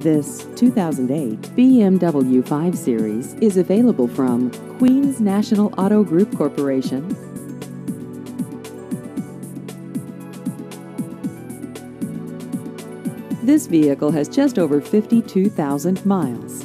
This 2008 BMW 5 Series is available from Queens National Auto Group Corporation. This vehicle has just over 52,000 miles.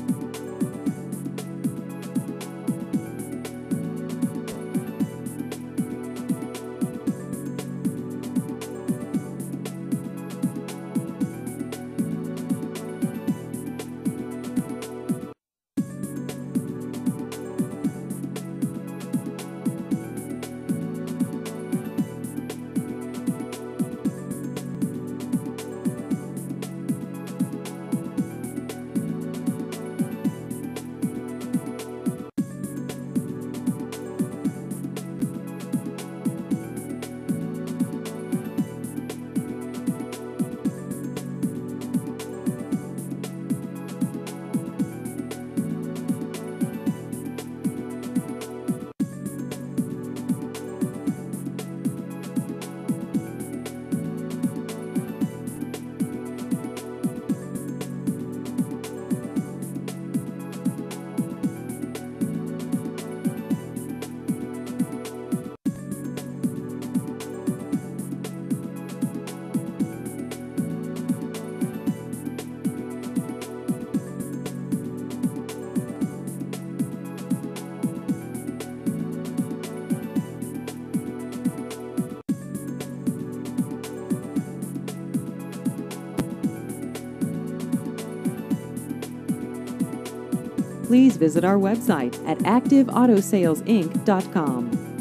Please visit our website at activeautosalesinc.com.